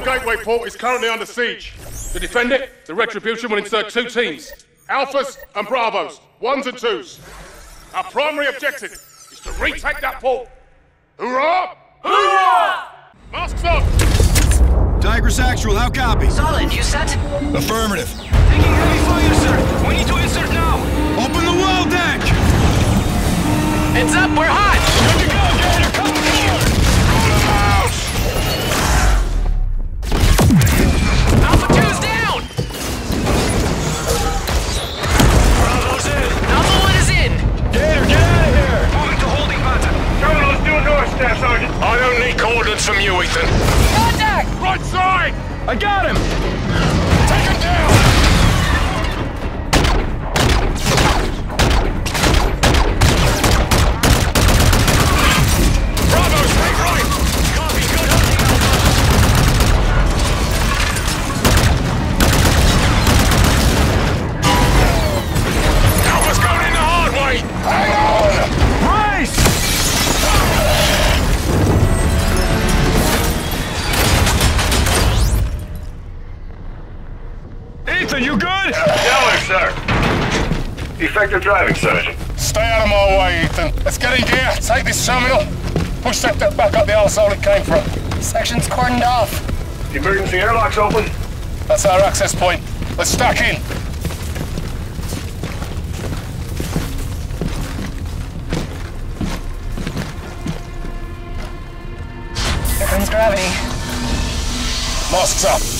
the gateway port is currently under siege. To defend it, the Retribution will insert two teams Alphas and Bravos, ones and twos. Our primary objective is to retake that port. Hoorah! Hoorah! Masks up! Tigris Actual, how copy? Solid, you set? Affirmative. Taking heavy fire, sir. We need to insert now. Open the well deck! Heads up, we're hot. Effective driving, Sergeant. Stay out of my way, Ethan. Let's get in gear, take this terminal, push that duck back up the arsehole it came from. Section's cordoned off. The Emergency airlocks open. That's our access point. Let's stack in. Here comes gravity. Masks up.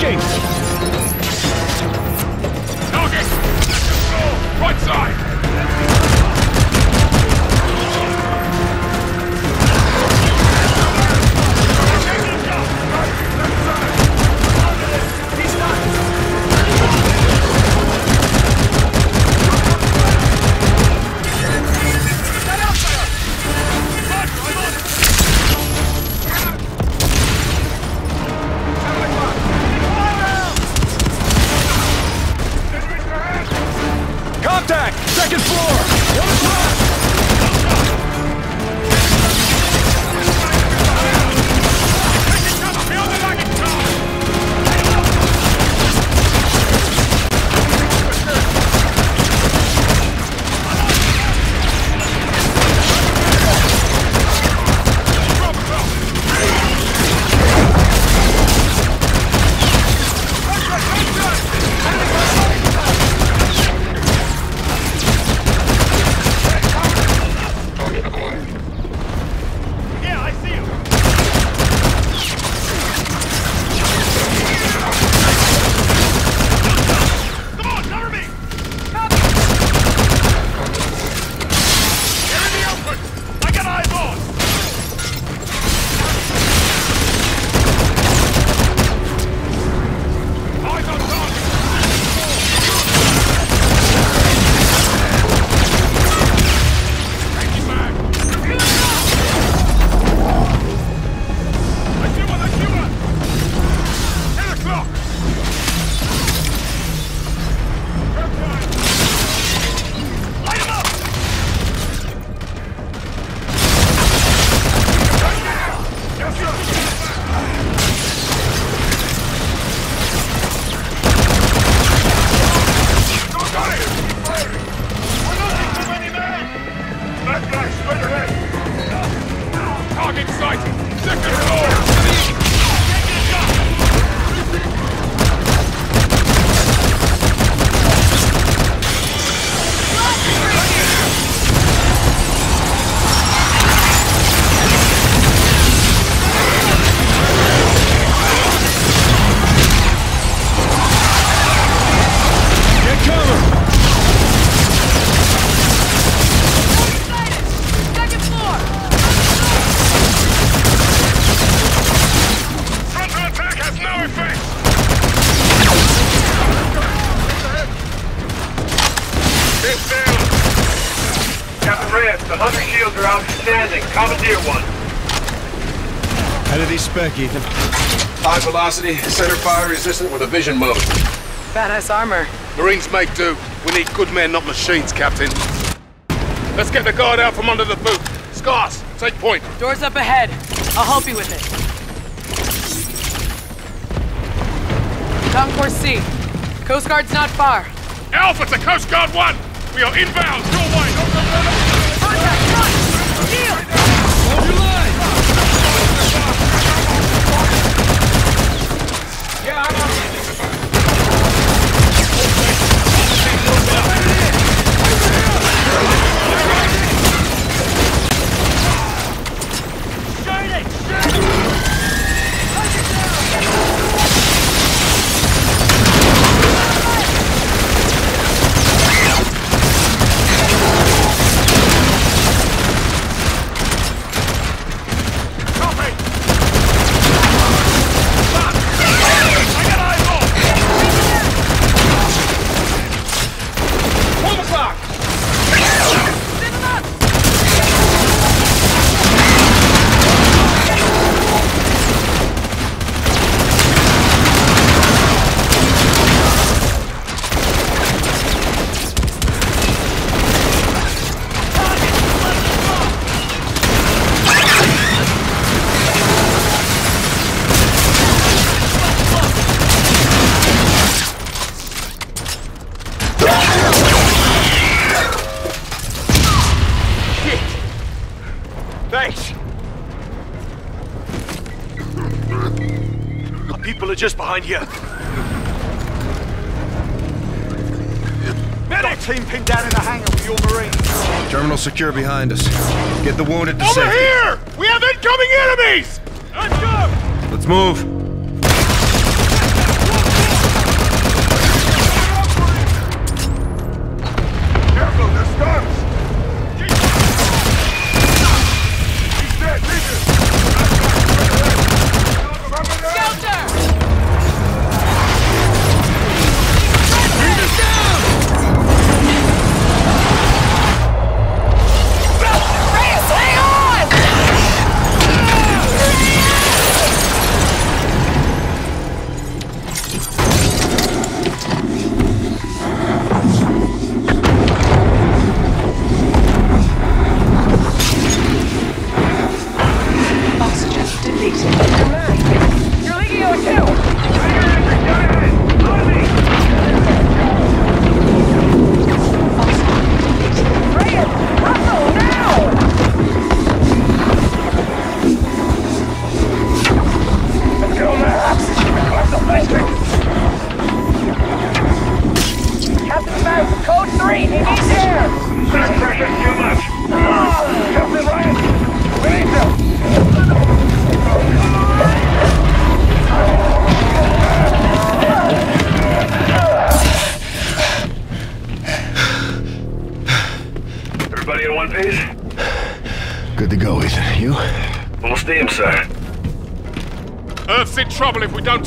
working! Second floor! Outstanding. Commandeer one. How did he spec, Ethan? High velocity, center fire resistant with a vision mode. Badass armor. Marines make do. We need good men, not machines, Captain. Let's get the guard out from under the boot. Scars, take point. Doors up ahead. I'll help you with it. Concourse C. Coast Guard's not far. Alpha to Coast Guard 1! We are inbound, your way! 啊！People are just behind here. Medic! Team pinned down in the hangar with your Marines. Terminal secure behind us. Get the wounded to Over safety. here! We have incoming enemies! Let's go! Let's move.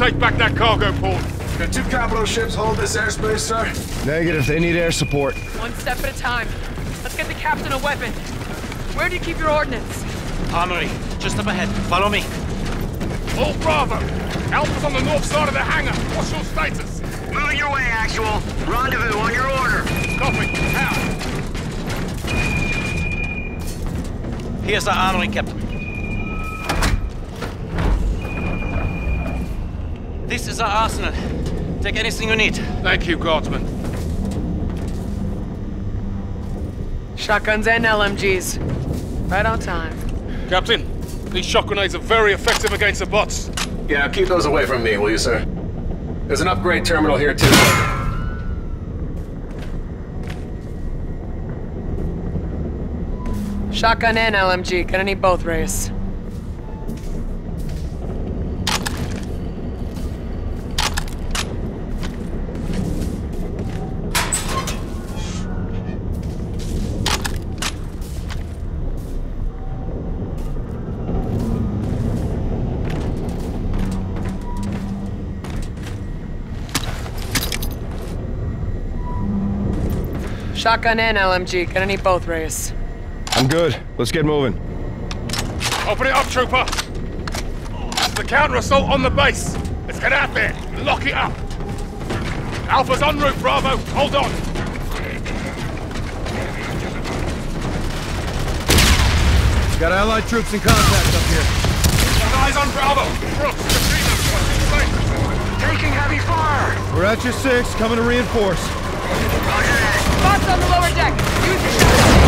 Take back that cargo port. Can two capital ships hold this airspace, sir? Negative. They need air support. One step at a time. Let's get the captain a weapon. Where do you keep your ordnance? Armory, just up ahead. Follow me. All Bravo! Alpha's on the north side of the hangar. What's your status? Moving your way, Actual. Rendezvous on your order. Copy. Out. Here's the armory, Captain. This is our arsenal. Take anything you need. Thank you, Guardsman. Shotguns and LMGs. Right on time. Captain, these shock grenades are very effective against the bots. Yeah, keep those away from me, will you, sir? There's an upgrade terminal here, too. Shotgun and LMG. Gonna need both, Reyes. Shotgun and LMG. Gonna need both, Reyes. I'm good. Let's get moving. Open it up, Trooper. The counter assault on the base. Let's get out there. Lock it up. Alpha's en route, Bravo. Hold on. Got allied troops in contact up here. Got eyes on Bravo. Brooks, Katrina, what's your say? Taking heavy fire. We're at your six, coming to reinforce. Roger on the lower deck. Use your shotgun.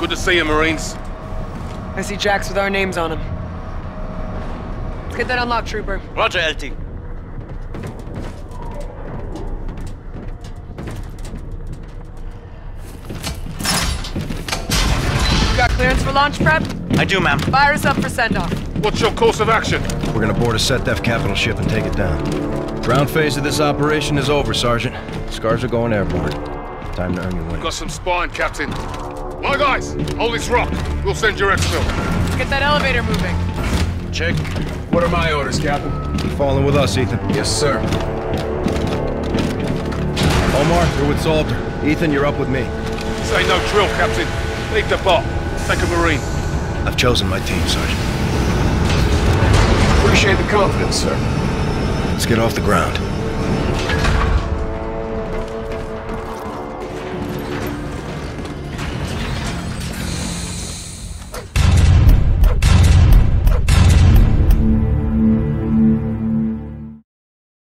Good to see you, Marines. I see jacks with our names on them. Let's get that unlocked, Trooper. Roger, LT. You got clearance for launch prep? I do, ma'am. Fire us up for send-off. What's your course of action? We're gonna board a SETDEF capital ship and take it down. Ground phase of this operation is over, Sergeant. Scars are going airborne. Time to earn your wings. Got some spine, Captain. My guys, hold this rock. We'll send your exfil. Let's get that elevator moving. Check. What are my orders, Captain? Keep falling with us, Ethan. Yes, sir. Omar, you're with Salter. Ethan, you're up with me. Say no drill, Captain. Leave the bot. Take a Marine. I've chosen my team, Sergeant. Appreciate the confidence, sir. Let's get off the ground.